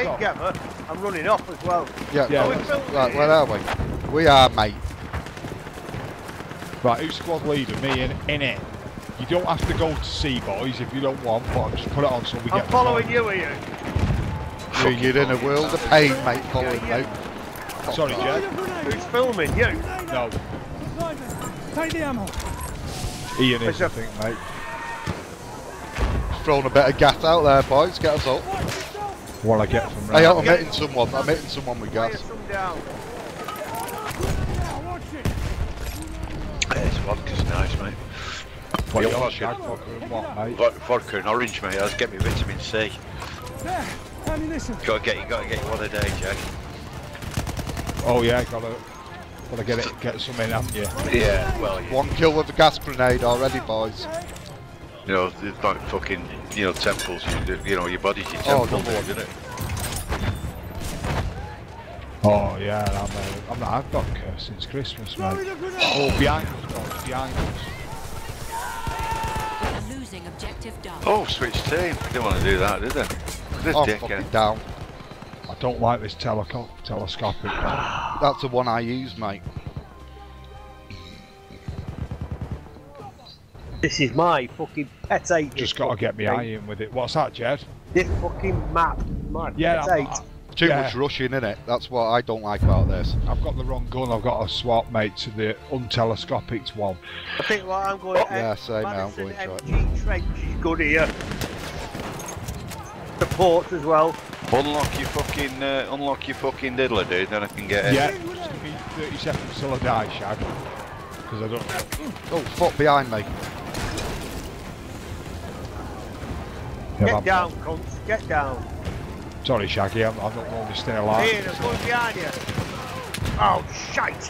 stay off. together. I'm running off as well. Yeah, Yeah, we right, filming right, it where are we? We are, mate. Right, who's squad leader? Me in, in it. You don't have to go to sea, boys, if you don't want, but just put it on so we I'm get the following you, are you? You're, you're in a world of pain, mate, following Yeah, me. Sorry, Jed. Who's filming you? No, Take the ammo. Ian is, It's I a- think, mate. Throwing a bit of gas out there, boys. Get us up. What I get from Hey, round. I'm hitting someone. I'm hitting someone with gas. some. This vodka's nice, mate. What Your you on, vodka. Vodka what, Vodka and orange, mate. That'll get me vitamin C. There. Ammunition. Gotta get you gotta get you one a day, Jack. Oh yeah, gotta, gotta get it, get some in, haven't you? Yeah, well, you, One kill with a gas grenade already, boys. You know, it's like fucking, you know, temples. You, you know, your body's your Oh, temple, number one. isn't it? Oh yeah, I'm, uh, I'm not had vodka since Christmas, mate. Oh, behind us, boys, behind us. Losing objective Duff. Oh, switch team. Didn't want to do that, did they? This Oh, dickhead. fucking down. I don't like this teleco telescopic. That's the one I use, mate. This is my fucking pet eight. Just gotta get me eye in with it. What's that, Jed? This fucking map. My Yeah, pet I'm- eight. Too Yeah. much rushing in it. That's what I don't like about this. I've got the wrong gun. I've got to swap, mate, to the untelescopic one. I think what I'm going. Yeah, same, I'm going to it. MG Trench is good here. The ports as well. Unlock your fucking, uh, unlock your fucking diddler, dude. Then I can get in. Yeah, just give me 30 seconds till I die, Shag. Because I don't. Oh, fuck behind me. Get I'm- down, cunts. Get down. Sorry, Shaggy, I'm, I don't going to stay alive. Here, I'm going behind you. Oh, shite.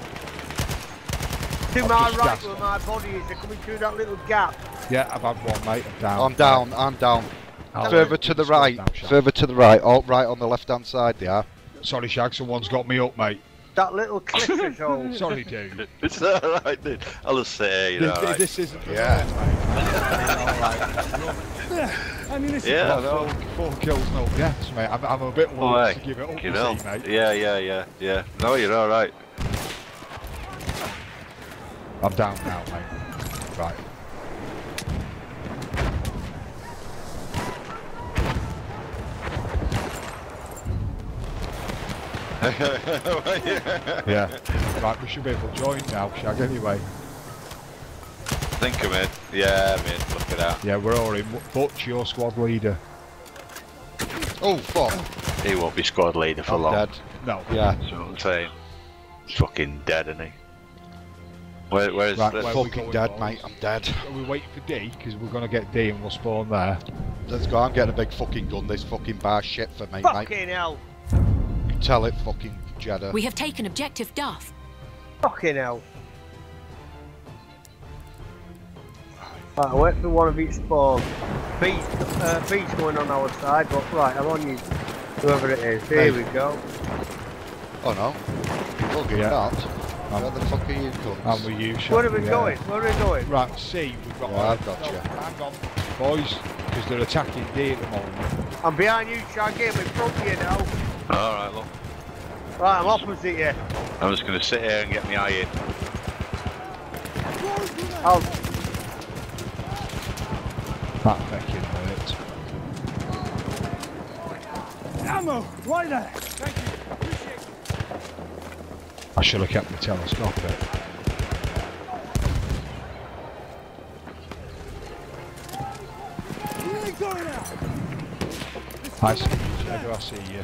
To I've my right gassed where them. my body is, they're coming through that little gap. Yeah, I've had one, mate. I'm down. I'm down. I'm down. I'll Further to the right. now, Shag. Further to the right. Oh, right on the left-hand side. They are. Sorry, Shag, someone's got me up, mate. That little cliff hole. Sorry, dude. It's alright, dude. I'll just say, you know, This, alright. this isn't the Yeah. Ammunition. Yeah, I Four, four kills, no deaths, mate. I'm, I'm a bit Oh, hey, to give it up, you you know. see, mate. Yeah, yeah, yeah, yeah. No, you're alright. I'm down now, mate. Right. Yeah. Right, we should be able to join now, Shag, anyway. Think of it. Yeah, i mate, look at that. Yeah, we're all in. Butch, your squad leader. Oh, fuck. He won't be squad leader for I'm long. dead. No. Yeah. That's what I'm saying. He's fucking dead, isn't he? Where, where's Right, the... where- Fucking dead, boys? mate. I'm dead. Are we waiting for D? Because we're going to get D and we'll spawn there. Let's go. I'm getting a big fucking gun. This fucking bar shit for me, mate. Fucking hell. Tell it, fucking Jeddah. We have taken objective Duff. Fucking hell. Right, wait for one of each spawn. Beast, uh, beast going on our side, but right, I'm on you. Whoever it is. Here Hey. we go. Oh no. Look at Yeah. that. Um, Where the fuck are you guns? And we use Where are we yeah. going? Where are we going? Right, C, we've got. Yeah, I've got you. Hang on, boys, because they're attacking D at the moment. I'm behind you, Shaggy. I'm in front of you now. Alright, look. Right, I'm opposite you. I'm just going to sit here and get my eye in. I'll That fucking hurt. Ammo. Right there. I should have kept the telescope You ain't going out. I see you, Jagger, I see you.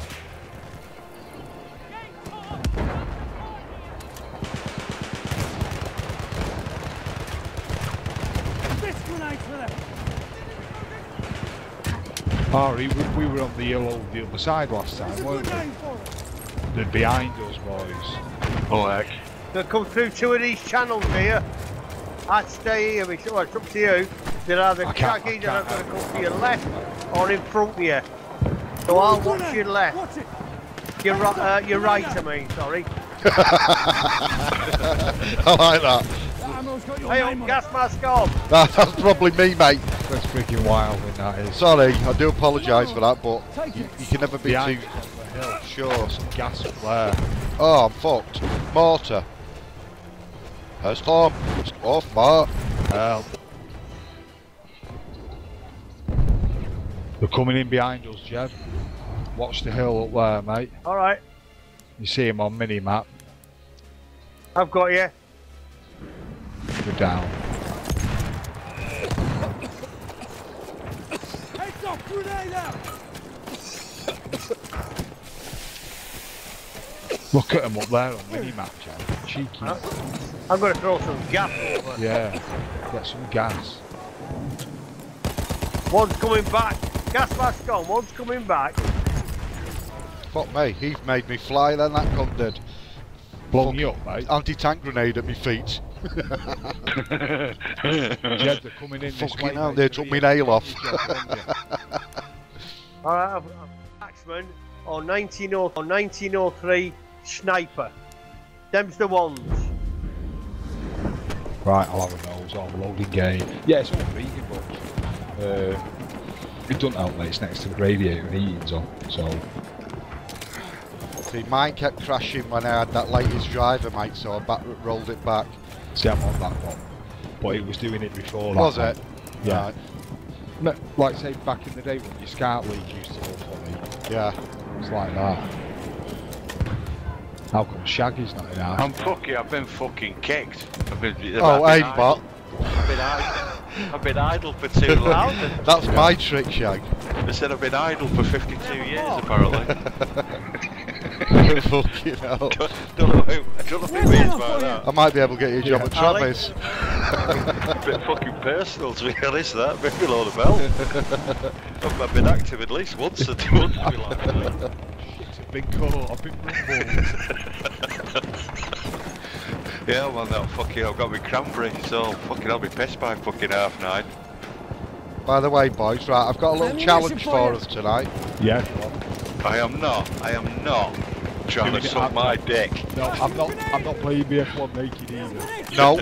Ari, we, we were on the yellow the other side last time, weren't we? They're behind us, boys. Oh, heck. They'll come through two of these channels here. I'd stay here, it's, well, it's up to you. They're either I can't- Shaggy I that are can't- going to come to your left or in front of you. So I'll watch your left. Watch it. Your, uh, your right, I mean, sorry. I like that. That ammo's got your Hey, up, on gas mask on. That's probably me, mate. That's freaking wild when that is. Sorry, I do apologise for that, but you, you can never be Behind too. hill. Sure. Some gas up there. Oh, I'm fucked. Mortar. Herr Storm. Off, Mark. Help. They're coming in behind us, Jed. Watch the hill up there, mate. Alright, You see him on mini map. I've got you. We're down. Heads up, grenade out! Look at him up there on mini map, Jed. Cheeky. I'm going to throw some gas over. Yeah. Get some gas. One's coming back. Gas mask on. One's coming back. Fuck me. He's made me fly then, that cunt did. Blow me up, mate. Anti-tank grenade at me feet. Jed, they're coming in this way. Fucking hell, they took me nail off. Alright, I've got Axman on 19 on 1903 sniper. Them's the ones. Right, I'll have a nose. I'll have a loading game. Yeah, it's all heating, but uh, it doesn't help, mate. It's next to the radiator and heating's on. So, See, mine kept crashing when I had that latest driver, mate, so I back, rolled it back. see, I'm on that one. But it was doing it before that. Was one. it? Yeah. Right, No, like, say, back in the day when your scout leak used to go funny. Yeah. It's like that. How come Shaggy's not in ours? I'm fucking. I've been fucking kicked. I've been. Oh, I've been aimbot. idle. I've been idle. I've been idle for too long. That's my trick, Shag. They said I've been idle for 52 years apparently. Fucking hell. don't, don't know who. I don't know who means by that. I might be able to get you a job at Alex. Travis. A bit fucking personal to be honest. That maybe below the belt. I've, I've been active at least once or two months. to be like that. I've been caught, I've been rumbled. Yeah, well, no, fucking, I've got my cranberry, so fucking, I'll be pissed by fucking half nine. By the way, boys, right, I've got a little challenge for for us tonight. yeah. I am not, I am not trying Doing to it suck my dick. No, I'm not. I'm not playing BF1 naked either. No,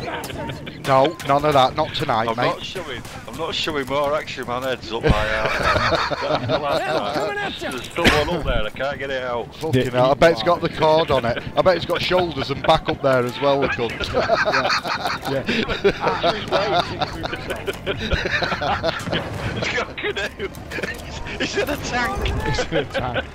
no, none of that, not tonight, I'm mate. not showing, I'm not showing more action man heads up my ass. That's the last Yeah, coming time. at you. There's still one up there, I can't get it out. Fucking hell, I bet it's got the cord on it. I bet it's got shoulders and back up there as well, the cunt. It's got a canoe. It's in a tank. It's in a tank.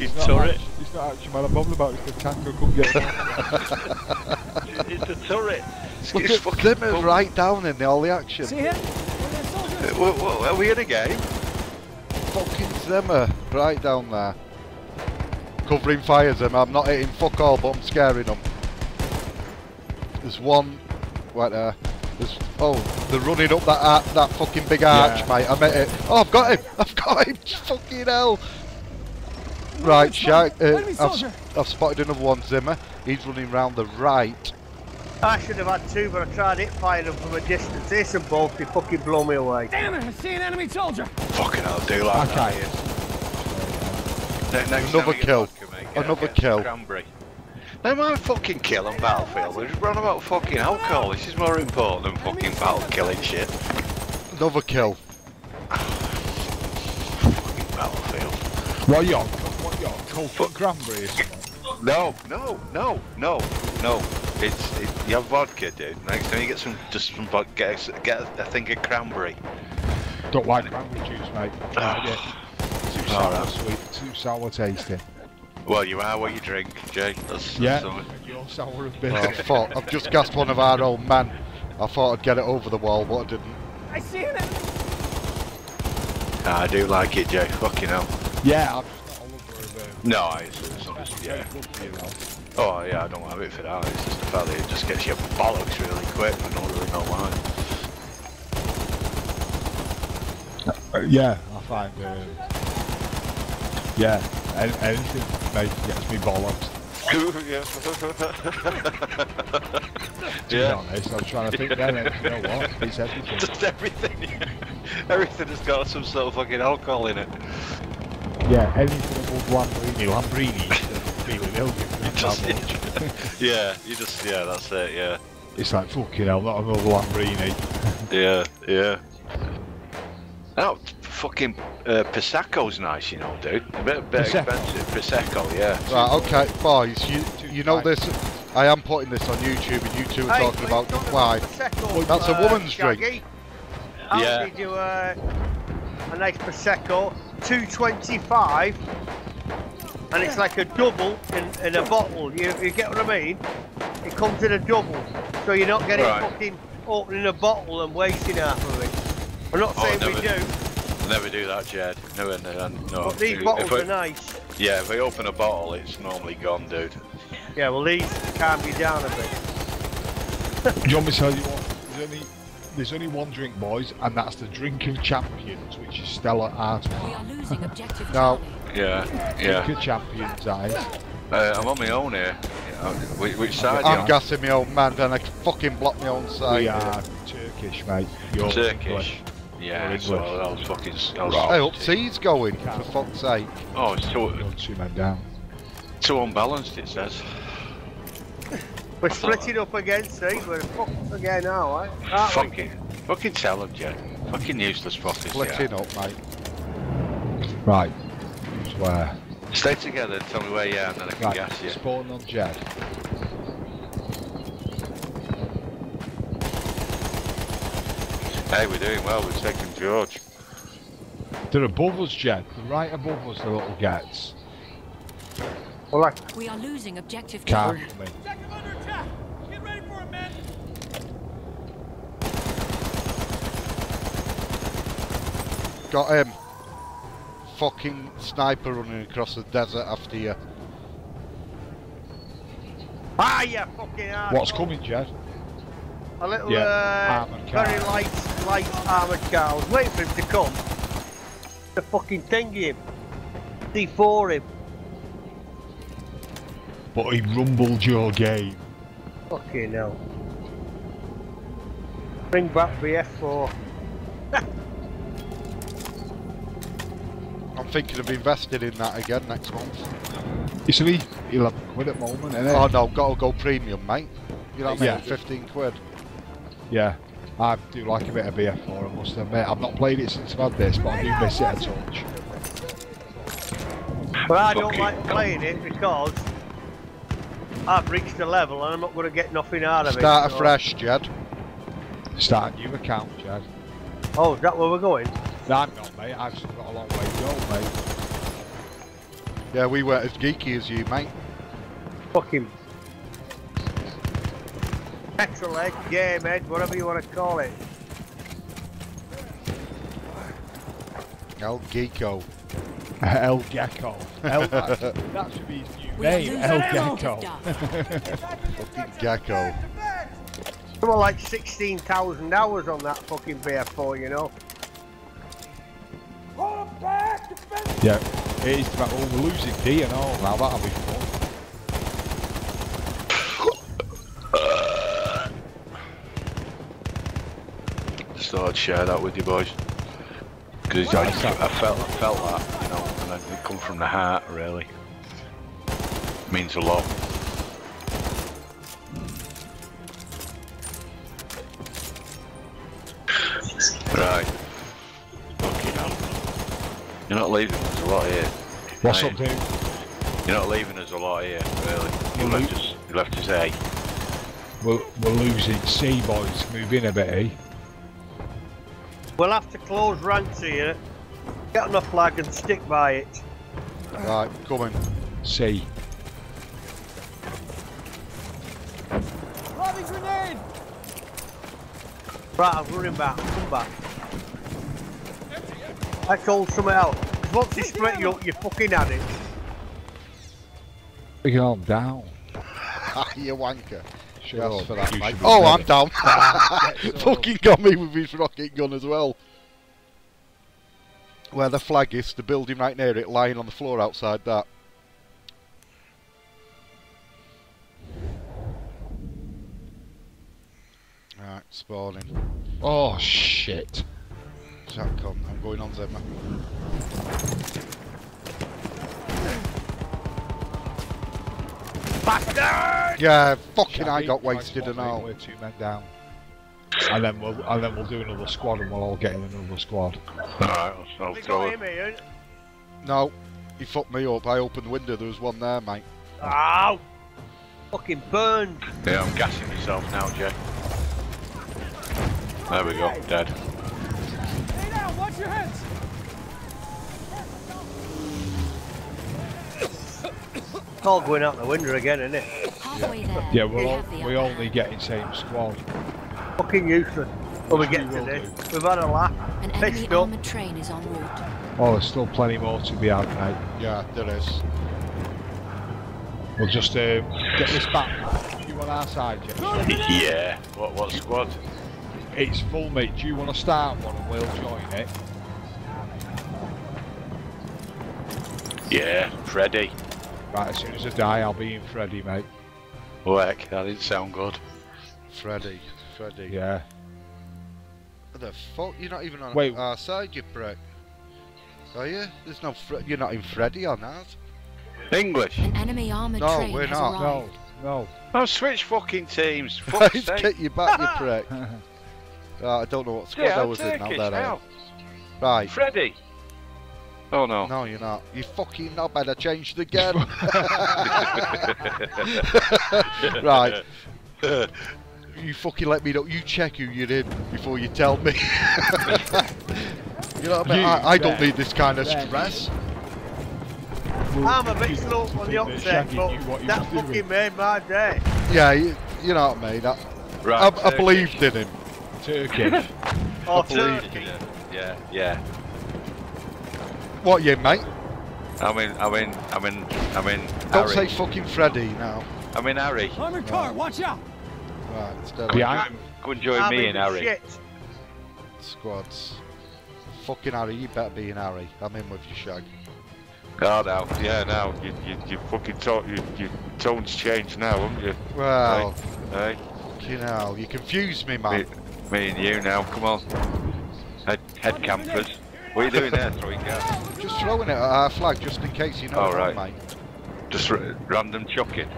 Fucking It's not, turret. actually, it's not actually man I'm bothered about. It's the tank I couldn't get. it out. It's a turret. It's, Look it's at fucking Zimmer bum- right down in the, all the action. See him? Where that? Uh, wha- wha- Are we in a game? Fucking Zimmer, right down there. Covering fire, Zimmer. I'm not hitting fuck all, but I'm scaring them. There's one right there. There's, oh, they're running up that ar- that fucking big arch, Yeah. mate. I met it. Oh, I've got him. I've got him. Fucking hell. Right, Shaq. Uh, I've, soldier. s- I've spotted another one, Zimmer. He's running round the right. I should have had two, but I tried it firing them from a distance. They some both, they fucking blow me away. Damn it, I see an enemy soldier! Fucking hell, do like Okay. that. Ne- next Another time we get kill. vodka, get- Another get kill. Cranberry. No mind fucking kill on Battlefield. We just run about fucking alcohol. This is more important than fucking battle killing shit. Another kill. Fucking Battlefield. What you on? You on? Coke and cranberry or something? No, no, no, no, no. It's it, you have vodka, dude. Next time you get some, just some vodka, get a, get a, a thing of cranberry. Don't like cranberry juice, mate. Too sour, Alright. sweet. Too sour tasting. Well, you are what you drink, Jay. That's, Yeah. that's all. You're sour and Oh, bitter. fuck. I've just gassed one of our old men. I thought I'd get it over the wall, but I didn't. I see it. I do like it, Jay. Fucking hell. yeah, I'm just not a lover of um, No, it's, it's, it's yeah. good for. Oh yeah, I don't have it for that. It's just the fact that it just gets you bollocks really quick. I don't really know why. Uh, yeah, I find. Um, yeah, any, anything mate gets me bollocks. yeah. To be yeah. honest, I'm trying to think. Then, and you know what? It's everything. Just everything. everything has got some sort of fucking alcohol in it. Yeah, anything above Lambrini. Lambrini, feeling ill. You Just- that much. Yeah, you just yeah, that's it. Yeah, It's like fucking hell, not another Lambrini. yeah, yeah. Oh, fucking uh, Prosecco's nice, you know, dude. A bit, a bit Prosecco? expensive. Prosecco, yeah. Right, okay, boys, you you know this. I am putting this on YouTube, and you two are Hey, talking about don't why. Prosecco, That's a uh, woman's drink. Shaggy. I'll Yeah. need you uh, a nice prosecco, two twenty-five, and it's like a double in, in a bottle. You, you get what I mean? It comes in a double, so you're not getting Right. fucking opening a bottle and wasting half of it. I'm not Oh, saying we do, Never do that, Jed. No, no. no. but these If bottles I- are nice. Yeah, if I open a bottle, it's normally gone, dude. Yeah, well these calm you down a bit. Do you want me to tell you what? There's only, there's only one drink, boys, and that's the drink of champions, which is Stella Artois. We are losing objective No. Charlie. Yeah, Drink yeah. of champions, that is. Uh, I'm on my own here. Yeah, which, which side I'm are you gassing my own man, and I fucking block my own side. We are Turkish, mate. You're? Turkish. English. Yeah, Or so English. I was fucking. I was, Hey, up seas going, for fuck's sake. Oh, it's too, You're two men down. too unbalanced, it says. We're splitting up again, see? We're fucked again now, eh? Aren't we? Fucking, fucking tell them, Jed. Fucking useless fuckers. Splitting Yeah. up, mate. Right. Swear. Stay together and tell me where you are, and then I can Right. gas you. Spawn on Jed. Hey, we're doing well. We're taking George. They're above us, Jed. They're right above us, the little gets. Well, like, We are losing objective Can't Charlie. come in. Objective under attack. Get ready for it, men. Got him. Fucking sniper running across the desert after you. ah, you fucking arsehole. What's coming, Jed? A little, Yeah, uh, very light, light armoured car. I was waiting for him to come. The fucking thing him. D4 him. But he rumbled your game. Fucking hell. Bring back BF4. I'm thinking of investing in that again next month. It's only 11 quid at the moment, isn't it? Oh no, gotta go premium, mate. You know what I mean? Yeah. 15 quid. Yeah. I do like a bit of BF4, I must admit. I've not played it since I've had this, but I do miss it a touch. But I don't Fucking like playing it because I've reached a level and I'm not going to get nothing out of it. Start so- afresh, Jed. Start a new account, Jed. Oh, is that where we're going? No, I'm not, mate. I've still got a long way to go, mate. Yeah, we weren't as geeky as you, mate. Fucking petrol head, game head, whatever you want to call it. El Geeko. El Gecko. El, that, that should be his new name, El Gecko. Fucking Gecko. Something like 16,000 hours on that fucking BF4, you know? Yeah, it is about, oh, we're losing D and all now, that'll be fun. Just thought I'd share that with you boys. Because I, I felt I felt that, you know, and it come from the heart, really. Means a lot. Right. Fucking hell. You're not leaving us a lot here. What's Right. up, dude? You're not leaving us a lot here, really. You Well, left us, you left us A. We're, we're losing C, boys. Move in a bit, eh? We'll have to close ranks here, get on a flag and stick by it. Right, coming. C. Lobbing grenade. Right, I'm running back, come back. Let's hold something else. 'Cause once you split you up, you're fucking at it. Calm down. you wanker. Shut Yes, for that, mate. Oh, ready. I'm down. Fucking got me with his rocket gun as well. Where the flag is, the building right near it, lying on the floor outside that. Right, spawning. Oh, shit. Shotgun. I'm going on Zimmer. Bastard! Yeah, fucking I Shabby, got wasted and me, all. We're two men down. and then we'll and then we'll do another squad, and we'll all get in another squad. Alright, I'll, I'll you throw got it. him, Ian? No, he fucked me up. I opened the window, there was one there, mate. Ow! Fucking burned. Yeah, I'm gassing myself now, Jay. There we go, dead. Stay down. Watch your heads. It's all going out the window again, isn't it? Halfway there. Yeah, we we'll all, we only get in same squad. Fucking useless. When we get we to will this, we've had a laugh. An enemy Pissed up. armored train is en route. Oh, there's still plenty more to be had, mate. Yeah, there is. We'll just um, get this back. You on our side, James? yeah. What, what squad? It's full, mate. Do you want to start one and we'll join it? Yeah, Freddy. Right, as soon as I die, I'll be in Freddy, mate. Oh heck, that didn't sound good. Freddy, Freddy. Yeah. What the fuck? You're not even on Wait. our side, you prick. Are you? There's no. Fre- you're not in Freddy on ours. English. An enemy armored No, train we're has not. No, arrived. no. Oh, switch fucking teams. Fuck's Let's sake. get you back, you prick. Uh, I don't know what squad Yeah, I I'm was in now. Turkish That I am. now. Right. Freddy. Oh no. No, you're not. You fucking knobhead. I changed again. right. You fucking let me know. You check who you're in before you tell me. you know what I mean? You, I, I don't need this kind of Ben. stress. I'm a bit slow on the Think upset, but knew what he that was doing. fucking made my day. Yeah, you, you know what I mean. I, Right. I, I Turkish. believed in him. Turkish. Oh, believe Turkey. Yeah, yeah. What you, mate? I'm in. I'm in. I'm in. I'm in. Don't Harry. say fucking Freddy now. I'm in Harry. Armored car. Watch out. Right, instead Yeah. of Go and join I'm me in and Harry. shit. squads. Fucking Harry, you better be in Harry. I'm in with you, Shag. Oh no, yeah, now you you, you fucking talk, you, your tone's changed now, haven't you? Well, Hey, you know, you confuse me, me, man. me and you now. Come on, head head campers. What are you doing there, throwing gas? Just throwing it at our flag just in case you know Oh, right. mate. Just r- random chucking.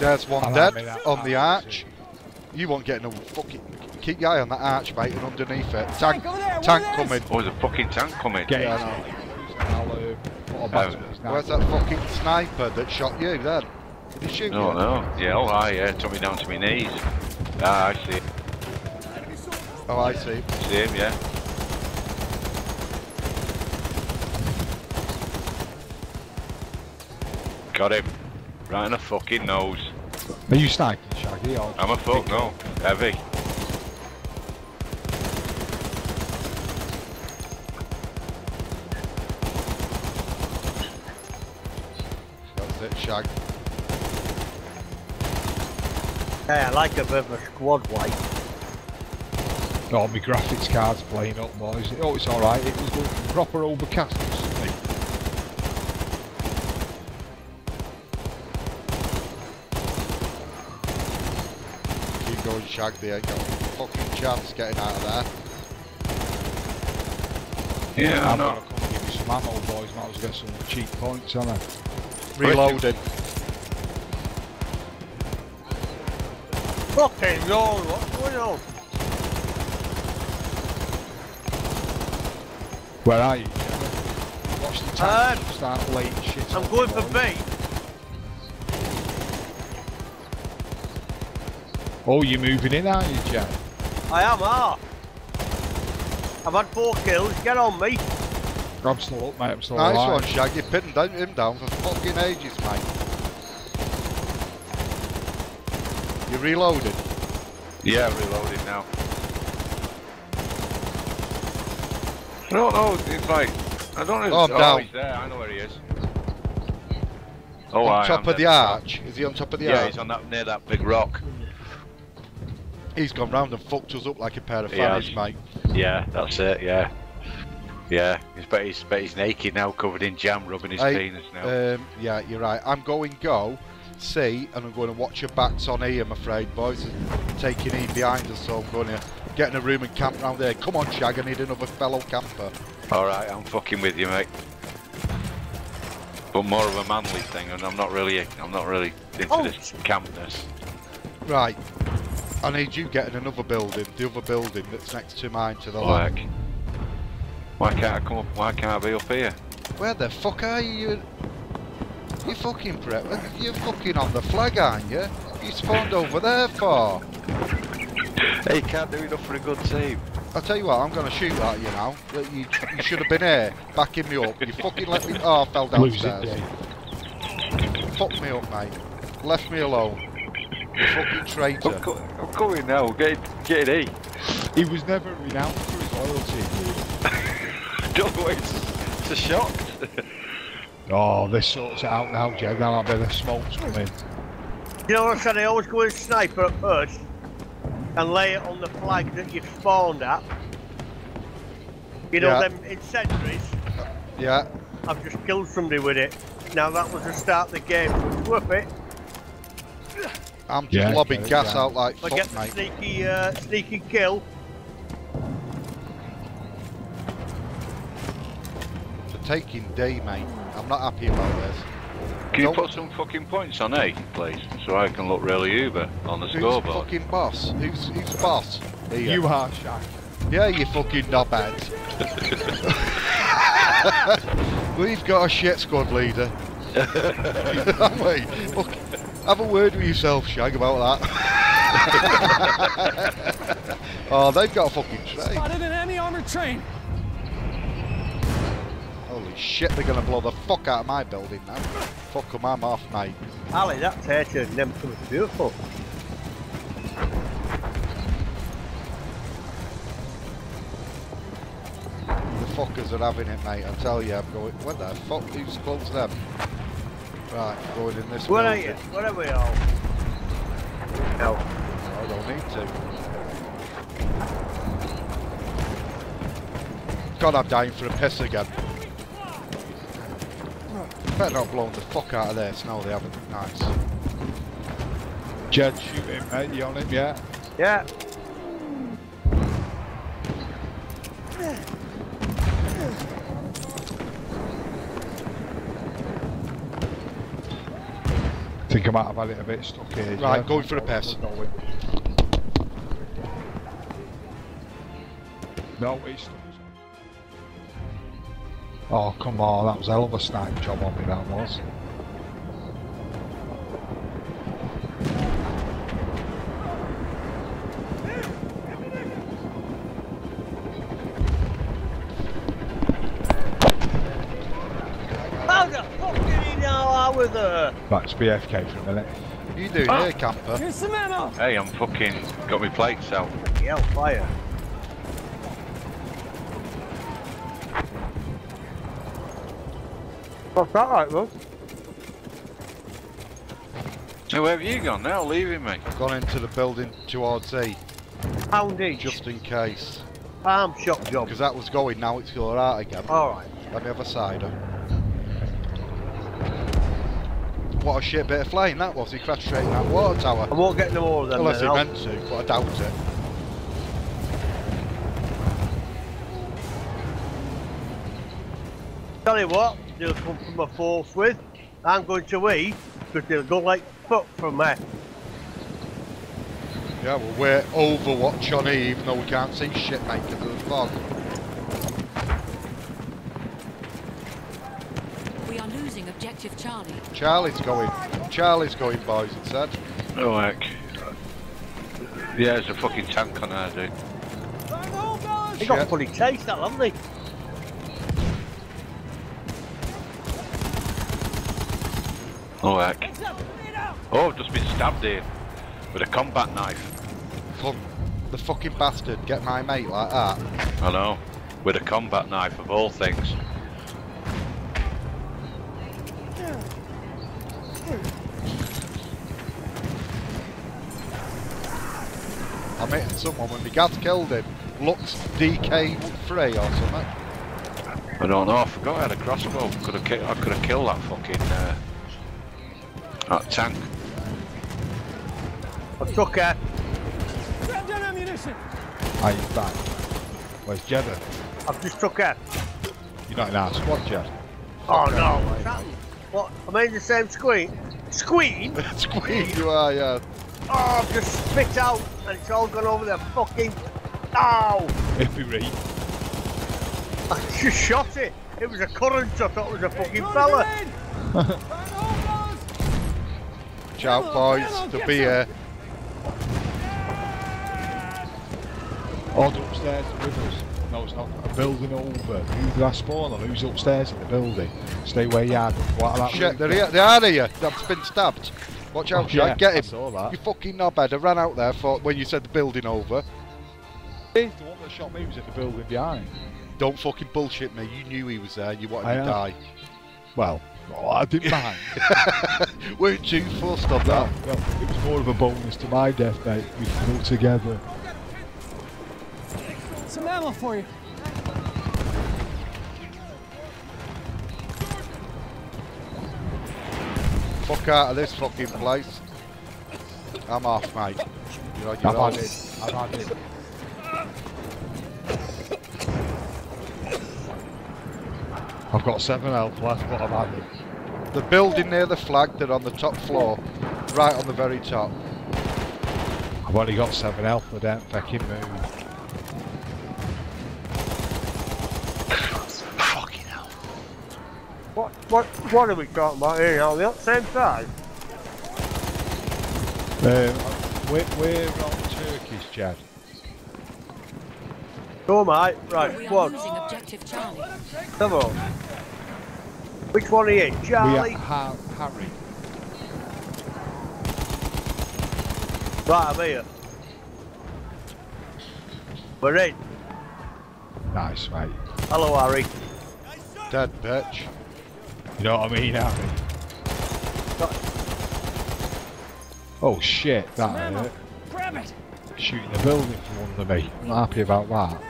There's one I'll dead admit that. on the arch. You won't get no fucking. Keep your eye on that arch, mate, and underneath it. Tank, Tank there, tank where it is? coming. Oh, there's a fucking tank coming. Get Yeah, in. I know. I'll put a battery in his Where's that fucking sniper that shot you then? Did he shoot No, you? no. Yeah, oh, aye, yeah, took me down to my knees. Ah, I see. Oh, I see. See him, yeah. Got him. Right in the fucking nose. Are you sniping, Shaggy? I'm a fuck, no. Heavy. That's it, Shag. Hey, I like a bit of a squad wipe. Oh, my graphics card's playing up, boys. Oh, it's alright. It was going proper overcast or something. Keep going, Shag. They ain't got a fucking chance getting out of there. Yeah, I I'm know. gonna come and give you some ammo, boys. Might as well get some cheap points on it. Reloading. Fucking lord, what's going on? Where are you, Jimmy? Watch the tank Um, start late shit I'm going for boys. B. Oh, you're moving in, aren't you, Jack? I am, ah. I've had four kills, get on me. I'm still up, mate. I'm still Nice alive. one, Shag. You pinned down- him down for fucking ages, mate. You reloaded. Yeah, reloading now. I don't know, it's like, I don't know. Oh, I'm oh, down. he's there, I know where he is. Oh, on aye, top I'm of the arch. Is he on top of the Yeah, arch? he's on that near that big rock. He's gone round and fucked us up like a pair of fannies, has. mate. Yeah, that's it. Yeah, yeah. He's bet he's bet he's naked now, covered in jam, rubbing his Hey, penis now. Um, yeah, you're right. I'm going go, see, and I'm going to watch your backs on E, I'm afraid, boys. Taking E behind us, so I'm going to get in a room and camp round there. Come on, Shag, I need another fellow camper. All right, I'm fucking with you, mate. But more of a manly thing, and I'm not really, I'm not really into Oh. this campness. Right. I need you getting another building, the other building that's next to mine to the Like, left. why can't I come up? Why can't I be up here? Where the fuck are you? You fucking prep. You're fucking on the flag, aren't you? You spawned over there for? Hey, you can't do enough for a good team. I'll tell you what, I'm gonna shoot at you now. You, you should have been here, backing me up. You fucking let me. Oh, I fell Lose it, downstairs. Fuck me up, mate. Left me alone. You fucking I'm, traitor. co- I'm coming now. Get get E. He was never renowned for his loyalty. Don't know it's, it's a shock. Oh, this sorts it out now, Jed. Now that bit of smoke's coming. You know what I'm saying? I always go in sniper at first and lay it on the flag that you've spawned at. You know Yeah. them incendiaries. Yeah. I've just killed somebody with it. Now that was the start of the game, so it's worth it. I'm just Yeah, lobbing gas yeah. out like I fuck, get the sneaky, uh, sneaky kill. The taking D, mate. I'm not happy about this. Can you Nope. put some fucking points on A, please, so I can look really uber on the Who's scoreboard? fucking boss? Who's who's boss? Here. You are Shaq. Yeah, you fucking knobhead. We've got a shit squad leader. Haven't we? Fuck, have a word with yourself, Shag, about that. oh, they've got a fucking train. Spotted an enemy armored train. Holy shit, they're gonna blow the fuck out of my building now. Fuck 'em, I'm off, mate. Ali, that tater and them was beautiful. The fuckers are having it, mate. I tell you, I'm going. What the fuck? Who's closed them? Right, going in this Where are you? Where are we all? No. I don't need to. God, I'm dying for a piss again. Better not blow the fuck out of this. No, they haven't. Nice. Jed, shoot him, mate. You on him, yeah? Yeah. Think I might have had it a bit stuck here. Right, Jed. going for a pass. No, it's stuck. Oh, come on. That was a hell of a snipe job on me, that was. There? Right, it's BFK for a minute. What are you doing Ah. here, camper? Here's some ammo. Hey, I'm fucking got my plates out. Hell, fire. What's that like, bud? Hey, where have you gone now? Leaving me? Gone into the building towards E, Pound each. just in case. Arm shot job. Because that was going, now it's going out again. Alright. Let me have a cider. What a shit bit of flying that was. He crashed straight in that water tower. I won't get no more of them. Unless he I'll- meant to, but I doubt it. Tell you what, they'll come from a force with. I'm going to E, because they'll go like fuck from there. Yeah, well, we're Overwatch on E, even though we can't see shit, of the fog. We are losing objective Charlie. Charlie's going. Charlie's going, boys, it said. Oh heck. Yeah, there's a fucking tank on there, dude. Fire the whole fellas. They got a Shit. funny taste, that haven't they? Oh heck. Heads up. Grenade out. Oh, I've just been stabbed here with a combat knife. Fuck. The fucking bastard, get my mate like that. I know. With a combat knife of all things. I'm hitting someone when my gas killed him. Looks DK3 or something. I don't know. I forgot I had a crossbow. Could have. Ki- I could have killed that fucking uh, that tank. I took her. Grab down ammunition. Are you back? Where's Jeddah? I've just took her. You're not in our squad, Jed. Oh no. What? Am I in the same screen? Squeam? Squeeze you are, yeah. Oh, I've just spit out and it's all gone over the fucking. Ow! If we read. I just shot it. It was a current. I thought it was a fucking Throwing fella. grenade! Fire the hole, fellas! Watch out, boys. To be here. Odd upstairs with us. No, it's not. A building over. Who did I spawn on? Who's upstairs in the building? Stay where you are. what that Shit, they're here. They are here. I've been stabbed. Watch out, Oh, yeah, Get I him. saw that. You fucking knobhead. I ran out there for when you said the building over. The one that shot me was in the building behind. Don't fucking bullshit me. You knew he was there. You wanted I to am. die. Well, oh, I didn't mind. Weren't you forced on that? no, it was more of a bonus to my death, mate. We flew together. Some ammo for you. Fuck out of this fucking place. I'm off, mate. You're on your I've own. had it. I've had it. I've got seven health left, but I've had it. The building near the flag, they're on the top floor. Right on the very top. I've only got seven health, I don't fucking move. Fucking hell. What? What? What are we got about here? Are we at the same side? Um, we're, we're on Turkish, Jed. Go, mate. Right. We Go are on. losing objective Charlie. Come on. Which one are you? Charlie? We Charlie? are ha Harry. Right, I'm here. We're in. Nice, mate. Hello, Harry. Dead bitch. You know what I mean, Harry? Oh shit, that ammo. hurt. Grab it. Shooting the building from under me. I'm not happy about that.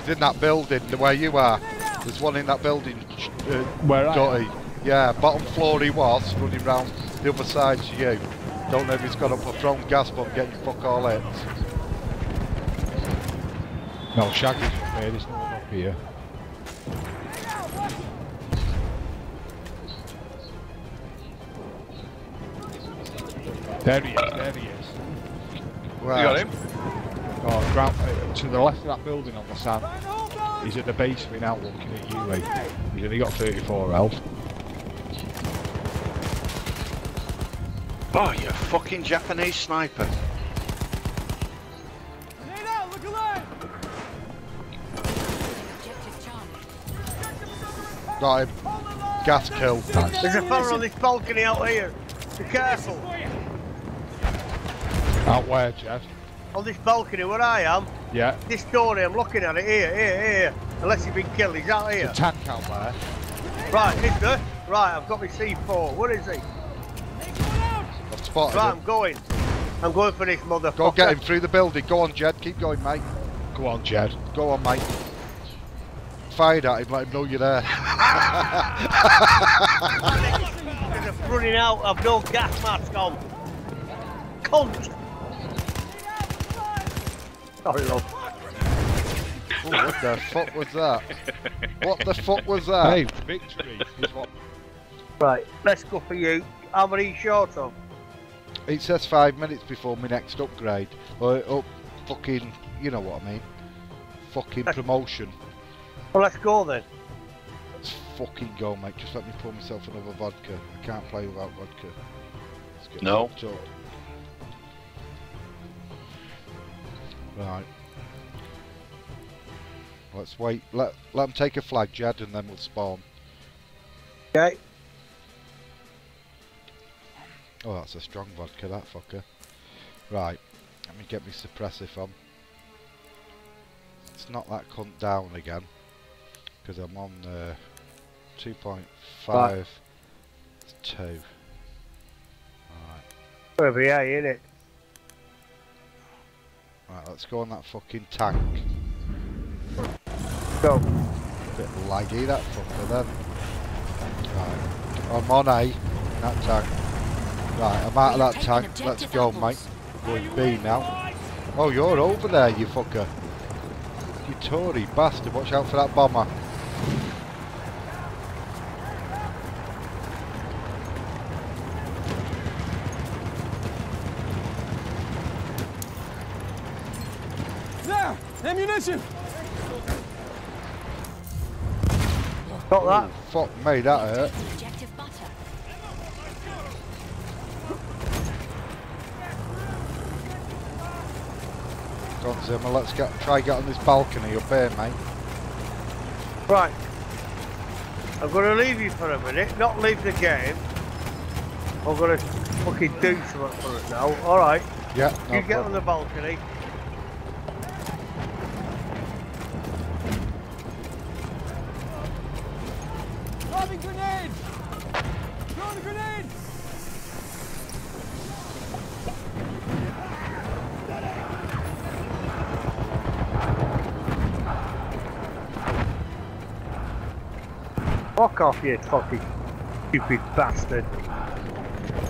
He's in that building the way you are. There's one in that building, uh, Where I Dotty. Yeah, bottom floor he was, running round the other side to you. Don't know if he's got up a thrown gas bomb getting fuck all hits. No, Shaggy's up here, there's no one up here. There he is, there he is. Well, You got him? Oh, ground, uh, to the left of that building on the sand. Fire in the hole, fellas! He's at the base of me now looking at you, mate. He's only got 34 health. Oh, you fucking Japanese sniper. Grenade out, look alive! Objective got him. Gas kill. Nice. There's a fella on this balcony out here. Be careful. Out where, Jed? On this balcony where I am, Yeah. this door here, I'm looking at it here, here, here. Unless he's been killed, he's out here. tank out there. Right, is there? Right, I've got my C4. Where is he? I've spotted Right, him. I'm going. I'm going for this motherfucker. Go get him through the building. Go on, Jed. Keep going, mate. Go on, Jed. Go on, mate. Fired at him, let him know you're there. A running out. I've no gas mask on. Cunt. Sorry, love. Ooh, what the fuck was that? What the fuck was that? Hey, victory what. Right, let's go for you. How many short of? It says five minutes before my next upgrade. Or up fucking, you know what I mean. Fucking promotion. Well, let's go then. Let's fucking go, mate. Just let me pour myself another vodka. I can't play without vodka. Let's get No. Right. Let's wait. Let let them take a flag, Jed, and then we'll spawn. Okay. Oh, that's a strong vodka, that fucker. Right. Let me get my suppressive on. It's not that cunt down again. Because I'm on uh, 2.5. Right. It's 2. Alright. You are, innit? Right, let's go on that fucking tank. Go. Bit laggy, that fucker then. Right. I'm on A. in That tank. Right, I'm out of that tank. Let's objective go, apples. mate. Going B now. Oh, you're over there, you fucker. You Tory bastard. Watch out for that bomber. Ammunition! Got that? Fuck me, that hurt. Taking. Go on, Zimmer, let's get try get on this balcony up here, mate. Right. I'm gonna leave you for a minute, not leave the game. I'm gonna fucking do something for us now. Alright. Yeah, no you get on the balcony. Lobbing grenade! Throwing a grenade! Fuck off, you fucking stupid bastard.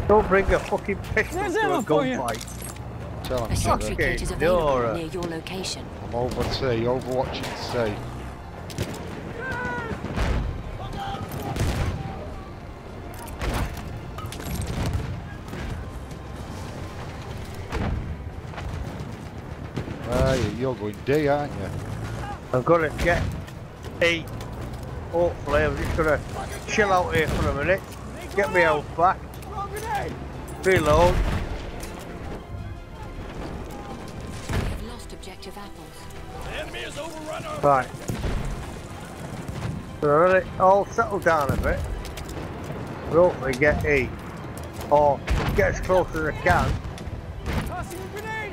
Don't bring a fucking pistol There's to a ammo for gunfight. Tell him, sentry Zimmer. kit is Okay, available Dora. near your location. I'm over C, overwatching C. Ah, you- you're going D, aren't you? I'm gonna get E. Hopefully, I'm just gonna chill out here for a minute. Get my health back. Throw a grenade! Reload. We have lost objective apples. Right. So let it all settle down a bit. We'll hopefully get E. Or get as close as I can. Tossing a grenade!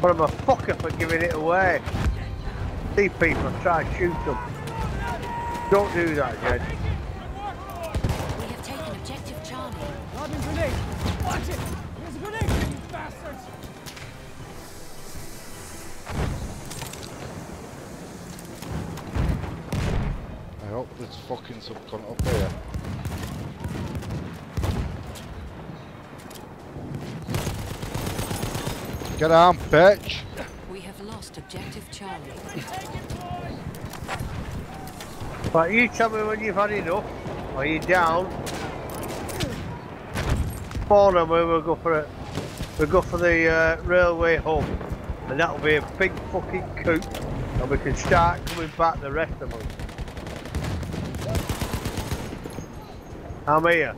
But I'm a fucker for giving it away. See people, try and shoot them. Don't do that, Jed. We have taken objective Charlie. Lobbing grenade! Watch it! There's a grenade, you bastards! I hope there's fucking some cunt up here. Get on, bitch! We have lost objective Charlie. Right, you tell me when you've had enough. Are you down? Spawn and we will go for it. We'll go for the uh, railway home, And that'll be a big fucking coup, And we can start coming back the rest of us. I'm here.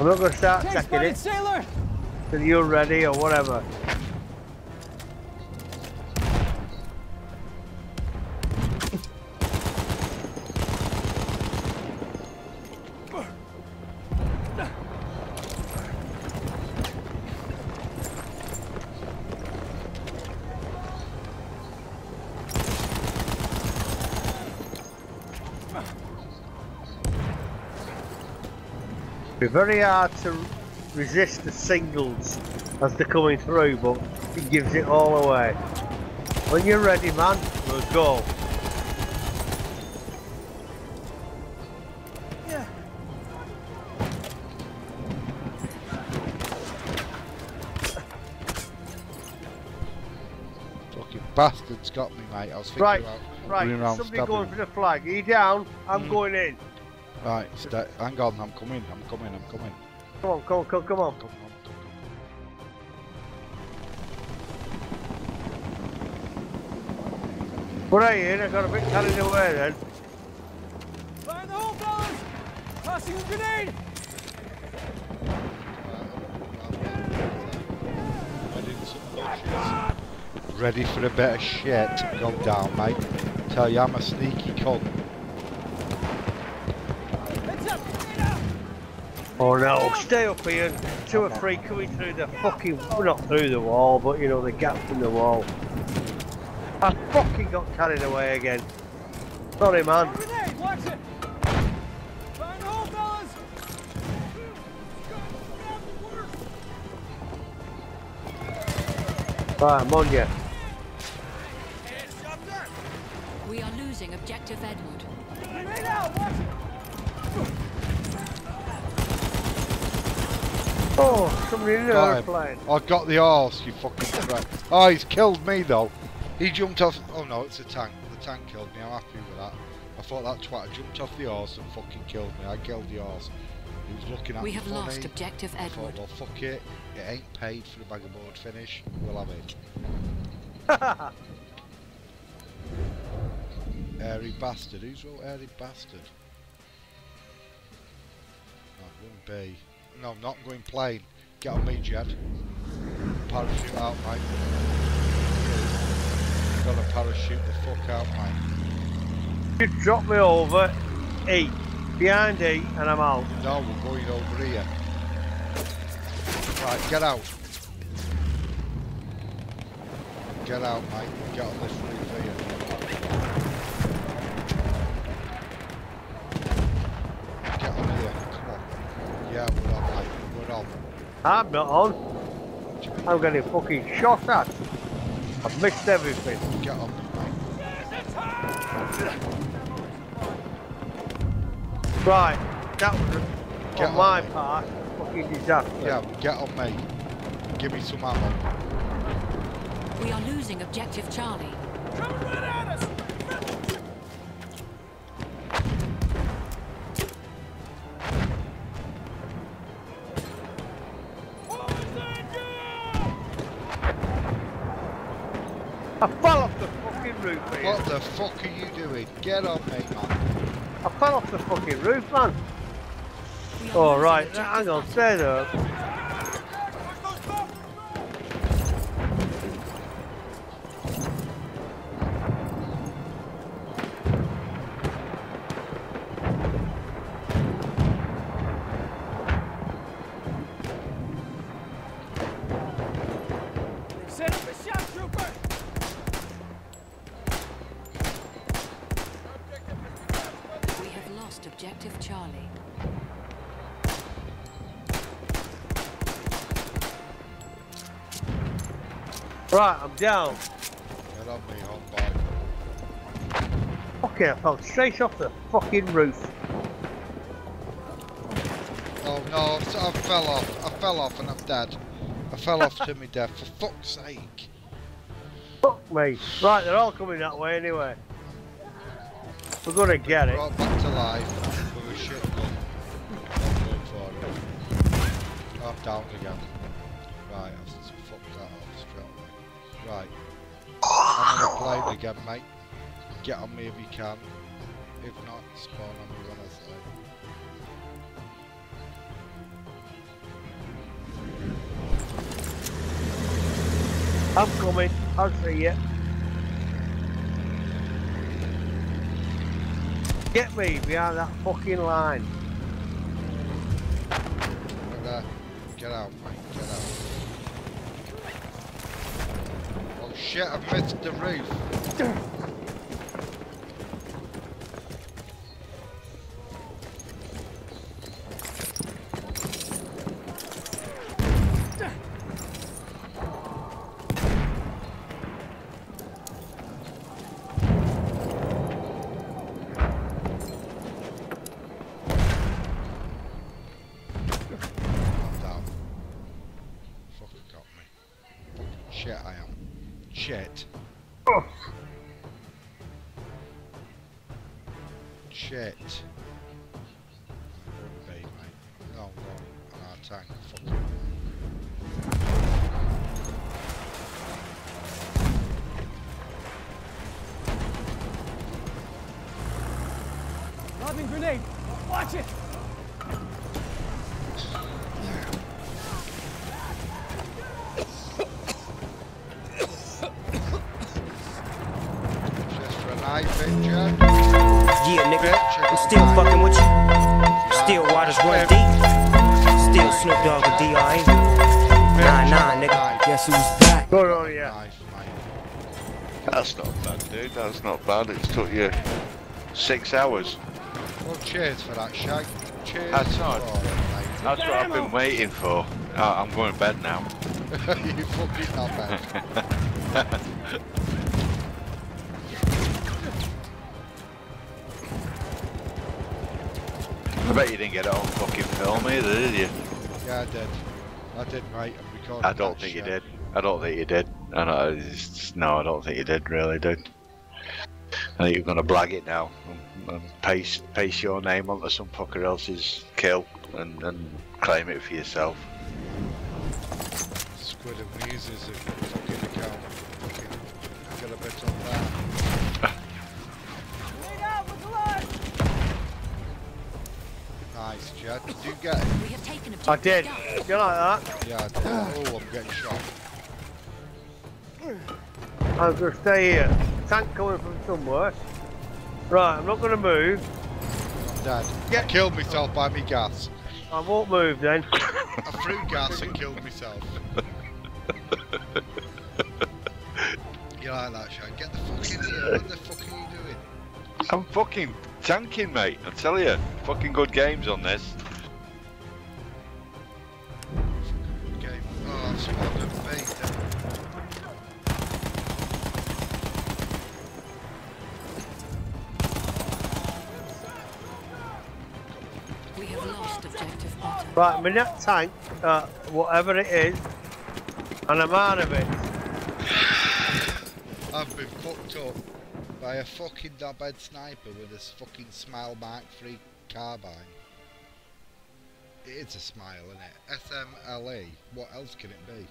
I'm not going to start Take taking spotted it sailor! till you're ready or whatever. Be very hard to resist the singles as they're coming through, but he gives it all away. When you're ready, man, we'll go. Fucking bastards got me, mate. I was thinking Right, about right. Somebody stabbing going for the flag. He down? I'm Mm. going in. Right, sta hang on, I'm coming, I'm coming, I'm coming. Come on, come on, come, come on. Come on, come on. What are you in? I got a bit carried away then. Fire in the hole, fellas! Tossing a grenade! Ready for a bit of shit. Come down, mate. Tell you I'm a sneaky cunt. Heads up! Grenade out! Oh no, stay up here. Two or three coming through the fucking, not through the wall, but you know, the gap in the wall. I fucking got carried away again. Sorry, man. Watch it! Fire in the hole, fellas! Right, I'm on you. We are losing objective Edward. Grenade out! Watch it! Oh, somebody in the Got him. airplane. I got the horse, you fucking threat. Oh, he's killed me though. He jumped off. Oh no, it's a tank. The tank killed me. I'm happy with that. I thought that twat jumped off the horse and fucking killed me. I killed the horse. He was looking at We me have funny. lost objective I thought, Edward. well, fuck it. It ain't paid for the bag of board finish. We'll have it. Airy bastard. Who's wrote airy bastard? That wouldn't be. No, I'm not going plane. Get on me, Jed. Parachute out, mate. Gotta parachute the fuck out, mate. You drop me over E. Behind E and I'm out. No, we're going over here. Right, get out. Get out, mate. Get on this roof here. Get on here. Come on. Yeah, we're on, mate. We're on. I'm not on. What do you mean? I'm getting fucking shot at. I've missed everything. Get on, mate. Right, that was a, Get on on my me. part, fucking disaster. Yeah, get on me. Give me some ammo. We are losing objective Charlie. Coming right at us! Fuck are you doing? Get on me, man. I fell off the fucking roof, man. We are Oh, losing right, objective hang on, Alpha. stay there. Down. Get on me, homeboy. Okay, I fell straight off the fucking roof. Oh no, I fell off. I fell off and I'm dead. I fell off to my death, for fuck's sake. Fuck me. Right, they're all coming that way anyway. We're gonna get it. Brought back to life with a shit gun. I'm going for it. I'm down again. Right, I've Right. Ah. I'm on a plane again, mate. Get on me if you can. If not, spawn on me when I say. I'm coming. I'll see you. Get me behind that fucking line. Right there. Get out, mate. Get out. Oh shit, I've missed the roof. That's not bad. It's took you six hours. Well, cheers for that, Shag. Cheers. That's all right. for it, mate. That's what I've been waiting for. Uh, I'm going to bed now. you fucking knobhead. I bet you didn't get it on fucking film either, did you? Yeah, I did. I did, mate. I'm recording I don't that think you did. I don't think you did. I don't, just- no, I don't think you did, really, dude. I think you're going to blag it now and, and paste, paste your name onto some fucker else's kill. and, and claim it for yourself. Squid and Muses a fucking account. Fucking get a bit on that. Grenade out, look alive! Nice, Jed. Did you get it? We have taken I did. Duff. You like that? Yeah, I did. Oh, I'm getting shot. I'm going to stay here. Tank coming from somewhere. Right, I'm not going to move. I'm dead. Yeah. I killed myself by me gas. I won't move then. I threw gas and killed myself. you like that, Shane? Get the fuck in here. What the fuck are you doing? I'm fucking tanking, mate. I tell you, fucking good games on this. Right, my net tank, uh, whatever it is, and I'm out of it. I've been fucked up by a fucking knobhead sniper with a fucking Smile Mark 3 carbine. It is a smile, isn't it? SMLE. What else can it be?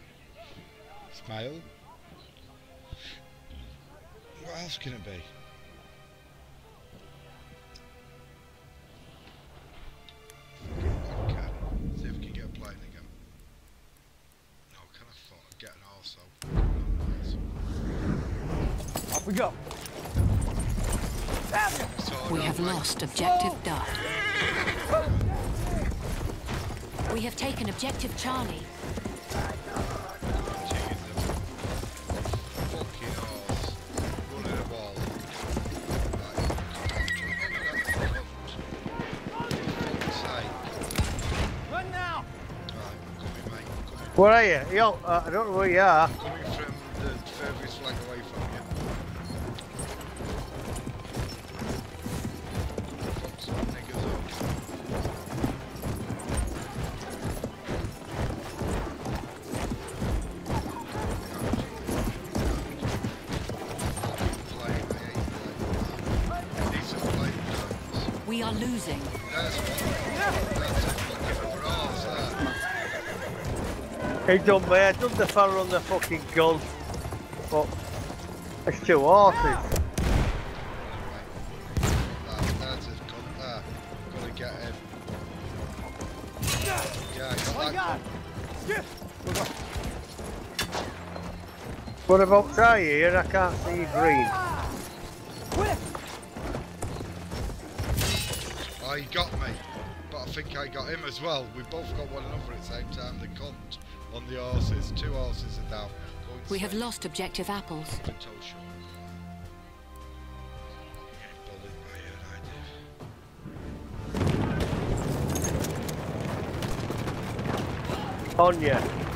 Smile? What else can it be? Okay. We go. We have lost objective Duff. We have taken objective Charlie. Fucking horse. Running a ball. Run now! Where are you? Yo, uh, I don't know where you are. He done me. I done the fella on the fucking gun. But it's two horses. That, that's his. Gotta get him. Yeah, I got my that god! Skip! What about try here? I can't see green. Oh, he got me. But I think I got him as well. We both got one another at the same time. The cunt on the horses. Two horses are down. Going We have lost objective apples. to toe shot. Bullet by an idea. On you.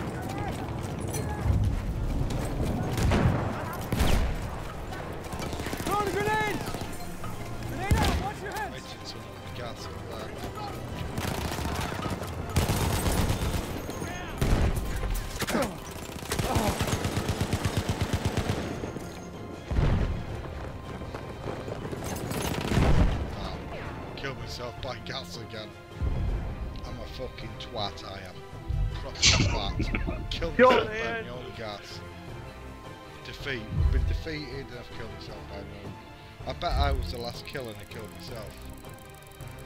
Defeated and I've killed myself by. I bet I was the last kill and I killed myself.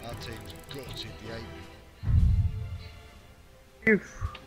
Our team's gutted, the ape. me.